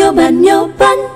nhớ bạn nhớ bạn